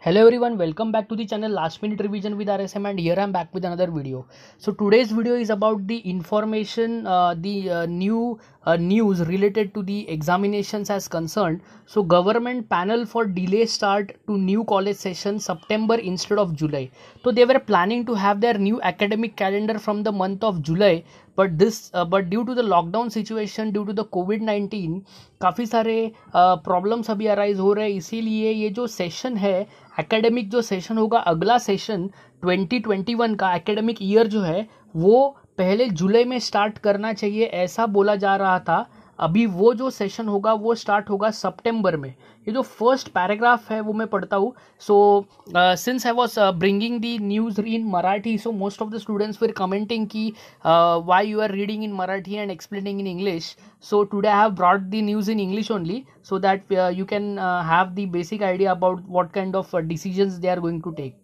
Hello everyone, welcome back to the channel Last Minute Revision with RSM and here I'm back with another video. So today's video is about the information, uh, the uh, new uh, news related to the examinations as concerned. So government panel for delay start to new college session September instead of July. So they were planning to have their new academic calendar from the month of July but this but due to the lockdown situation due to the covid nineteen काफ़ी सारे problems uh, अभी arise हो रहे हैं। इसीलिए ये जो session है एकेडमिक जो सेशन होगा अगला सेशन 2021 का एकेडमिक ईयर जो है वो पहले जुलाई में स्टार्ट करना चाहिए ऐसा बोला जा रहा था। अभी वो जो सेशन होगा, वो स्टार्ट होगा सितंबर में। ये जो फ़र्स्ट पैराग्राफ है, वो मैं पढ़ता हूँ। So since I was bringing the news in Marathi so most of the students फिर कमेंटिंग की why you are reading in Marathi and explaining in English so today I have brought the news in English only so that you can have the basic idea about what kind of decision they are going to take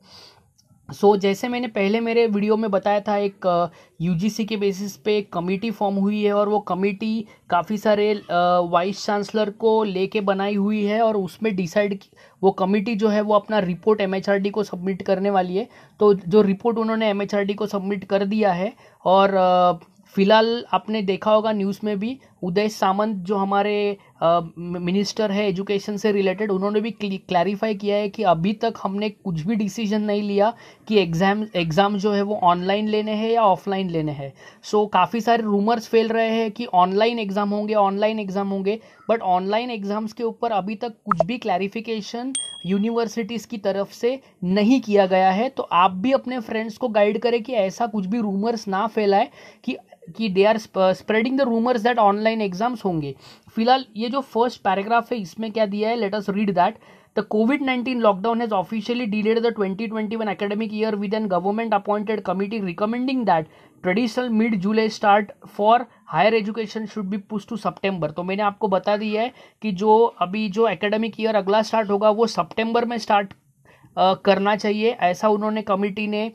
so so, जैसे मैंने पहले मेरे video में बताया था एक UGC के basis पे एक कमेटी फॉर्म हुई है और वो कमेटी काफ़ी सारे वाइस चांसलर को लेके बनाई हुई है और उसमें डिसाइड वो कमेटी जो है वो अपना रिपोर्ट एमएचआरडी को सबमिट करने वाली है। तो जो रिपोर्ट उन्होंने एमएचआरडी को सबमिट कर दिया है और फ़िलहाल आपने देखा होगा न्यूज़ में भी उदय सामंत जो हमारे मिनिस्टर है एजुकेशन से रिलेटेड उन्होंने भी क्लैरिफाई किया है कि अभी तक हमने कुछ भी डिसीज़न नहीं लिया कि एग्ज़ाम एग्ज़ाम जो है वो ऑनलाइन लेने हैं या ऑफलाइन लेने हैं। सो so, काफ़ी सारे रूमर्स फैल रहे हैं कि ऑनलाइन एग्ज़ाम होंगे ऑनलाइन एग्ज़ाम होंगे बट ऑनलाइन एग्ज़ाम्स के ऊपर अभी तक कुछ भी क्लैरिफिकेशन यूनिवर्सिटीज़ की तरफ़ से नहीं किया गया है। तो आप भी अपने फ्रेंड्स को गाइड करें कि ऐसा कुछ भी रूमर्स ना फैलाए कि कि they are spreading the rumours that online exams होंगे। फ़िलहाल ये जो फ़र्स्ट पैराग्राफ है, इसमें क्या दिया है? Let us read that the covid nineteen lockdown has officially delayed the 2021 academic year with an government appointed committee recommending that traditional mid July start for higher education should be push to September तो मैंने आपको बता दिया है कि जो अभी जो एकेडमिक ईयर अगला स्टार्ट होगा, वो सितंबर में स्टार्ट करना चाहिए। ऐसा उन्होंने कमिटी ने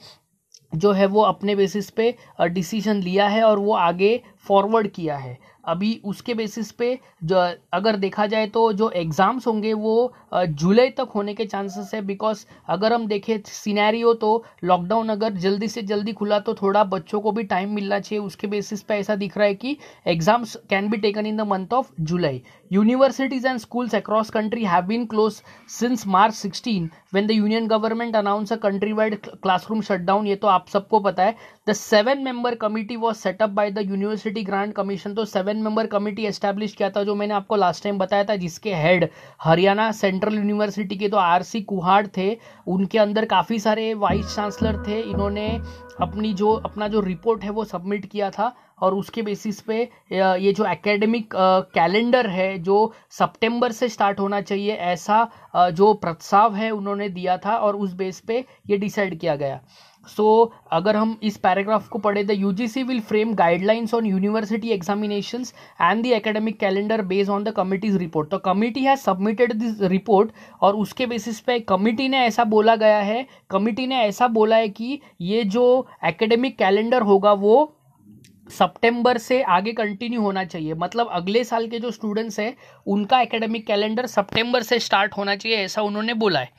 जो है वो अपने बेसिस पे डिसीज़न लिया है और वो आगे फॉरवर्ड किया है। अभी उसके बेसिस पे जो, अगर देखा जाए तो जो एग्ज़ाम्स होंगे वो जुलाई तक होने के चांसेस है बिकॉज़ अगर हम देखें सिनेरियो तो लॉकडाउन अगर जल्दी से जल्दी खुला तो थोड़ा बच्चों को भी टाइम मिलना चाहिए। उसके बेसिस पे ऐसा दिख रहा है कि exams can be taken in the month of July. Universities and schools across country have been close since March sixteen when the union government announce a country wide classroom shutdown ये तो आप सबको पता है। The seven member committee was set up by the university grant commission तो seven member committee establish किया था, जो मैंने आपको लास्ट टाइम बताया था, जिसके हेड हरियाणा सेंट्रल यूनिवर्सिटी के तो आर सी कुहाड़ थे, उनके अंदर काफ़ी सारे वाइस चांसलर थे, इन्होंने अपनी जो, अपना जो रिपोर्ट है वो सबमिट किया था। और उसके बेसिस पे ये जो एकेडमिक कैलेंडर है जो सितंबर से स्टार्ट होना चाहिए ऐसा जो प्रस्ताव है उन्होंने दिया था और उस बेस पे ये डिसाइड किया गया। सो so, अगर हम इस पैराग्राफ को पढ़े the UGC will frame guidelines on university examination and the academic calendar based on the committee's report तो committee has submitted this report और उसके बेसिस पे कमिटी ने ऐसा बोला गया है कमिटी ने ऐसा बोला है कि ये जो एकेडमिक कैलेंडर होगा वो सितंबर से आगे कंटिन्यू होना चाहिए। मतलब अगले साल के जो स्टूडेंट्स हैं, उनका एकेडमिक कैलेंडर सितंबर से स्टार्ट होना चाहिए, ऐसा उन्होंने बोला है।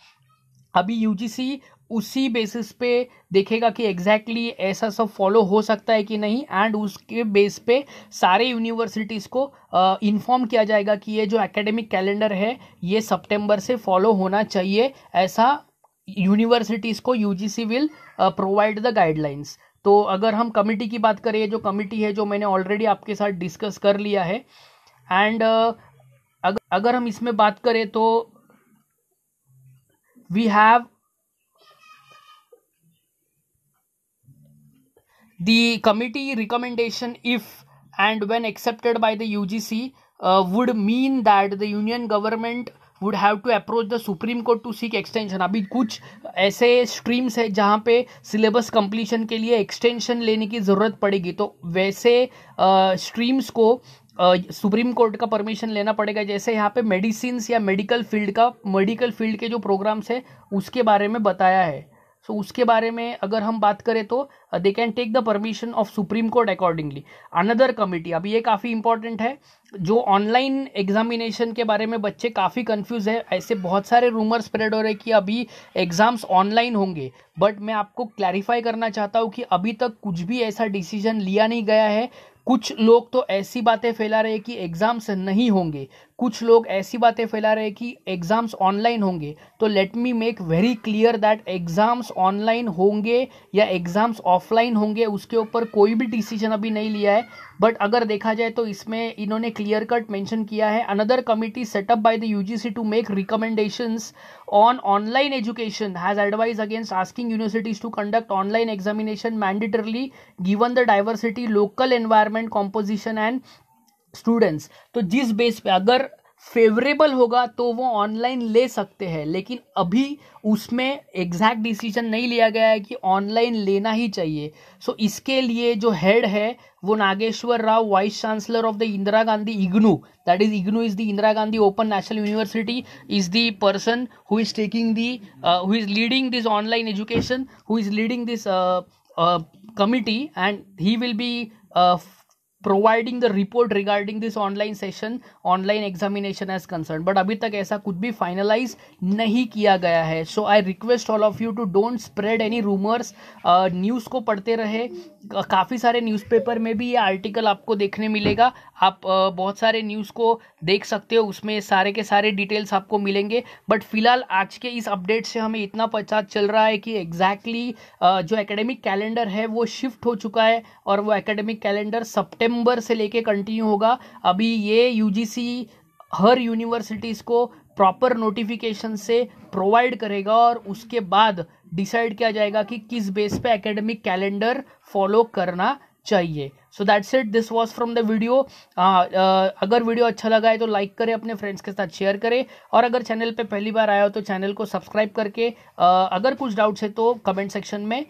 अभी यूजीसी उसी बेसिस पे देखेगा कि एग्जैक्टली exactly ऐसा सब फॉलो हो सकता है कि नहीं एंड उसके बेस पे सारे यूनिवर्सिटीज़ को इन्फॉर्म किया जाएगा कि ये जो एकेडमिक कैलेंडर है, ये सितंबर से फॉलो होना चाहिए। ऐसा यूनिवर्सिटीज़ को UGC will provide the guidelines तो अगर हम कमिटी की बात करें जो कमिटी है जो मैंने ऑलरेडी आपके साथ डिस्कस कर लिया है एंड अगर, हम इसमें बात करें तो we have the committee recommendation if and when accepted by the UGC would mean that the union government would have to approach the supreme court to seek extension अभी कुछ ऐसे स्ट्रीम्स है जहाँ पे सिलेबस कंप्लीशन के लिए extension लेने की ज़रूरत पड़ेगी। तो वैसे स्ट्रीम्स uh, को सुप्रीम कोर्ट का परमिशन लेना पड़ेगा। जैसे यहाँ पे मेडिसिन या मेडिकल फ़ील्ड का मेडिकल फ़ील्ड के जो प्रोग्राम्स है उसके बारे में बताया है। सो so, उसके बारे में अगर हम बात करें तो they can take the permission of supreme court accordingly another committee अभी ये काफ़ी इंपॉर्टेंट है, जो ऑनलाइन एग्जामिनेशन के बारे में बच्चे काफ़ी कंफ्यूज है। ऐसे बहुत सारे रूमर स्प्रेड हो रहे हैं कि अभी एग्ज़ाम्स ऑनलाइन होंगे। बट मैं आपको क्लैरिफाई करना चाहता हूँ कि अभी तक कुछ भी ऐसा डिसीज़न लिया नहीं गया है। कुछ लोग तो ऐसी बातें फैला रहे कि एग्ज़ाम्स नहीं होंगे। कुछ लोग ऐसी बातें फैला रहे कि एग्ज़ाम्स ऑनलाइन होंगे। तो let me make very clear that exams online होंगे या एग्ज़ाम्स ऑफलाइन होंगे, उसके ऊपर कोई भी डिसीज़न अभी नहीं लिया है। बट अगर देखा जाए तो इसमें इन्होंने क्लियर कट मेंशन किया है। Another committee set up by the UGC to make recommendations on online education has advised against asking universities to conduct online examination mandatorily given the diversity local environment composition and students तो जिस base पे अगर favourable होगा तो वो online ले सकते हैं। लेकिन अभी उसमें एग्जैक्ट डिसीज़न नहीं लिया गया है कि ऑनलाइन लेना ही चाहिए। सो so, इसके लिए जो हेड है वो Nageshwar Rao vice chancellor of the Indira Gandhi IGNOU that is IGNOU is the Indira Gandhi open national university is the person who is taking the who is leading this online education who is leading this committee and he will be providing the report regarding this online session online examination as concern but अभी तक ऐसा कुछ भी finalise नहीं किया गया है। So I request all of you to don't spread any rumours news को पढ़ते रहे। काफ़ी सारे न्यूज़पेपर में भी ये आर्टिकल आपको देखने मिलेगा। आप uh, बहुत सारे न्यूज़ को देख सकते हो। उसमें सारे के सारे डिटेल्स आपको मिलेंगे। बट फ़िलहाल आज के इस अपडेट से हमें इतना पता चल रहा है कि एग्जैक्टली exactly, uh, जो एकेडमिक कैलेंडर है वो शिफ्ट हो चुका है। और वो एकेडमिक कैलेंडर सितंबर से लेके कंटिन्यू होगा। अभी ये यूजीसी हर यूनिवर्सिटीज़ को प्रॉपर नोटिफिकेशन से प्रोवाइड करेगा और उसके बाद डिसाइड किया जाएगा कि किस बेस पे एकेडमिक कैलेंडर फॉलो करना चाहिए। So that's it this was from the video अगर वीडियो अच्छा लगा है तो लाइक करें अपने फ्रेंड्स के साथ शेयर करें और अगर चैनल पे पहली बार आया हो तो चैनल को सब्सक्राइब करके uh, अगर कुछ डाउट्स है तो कमेंट सेक्शन में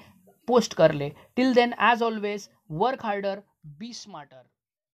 पोस्ट कर ले। Till then as always work harder be smarter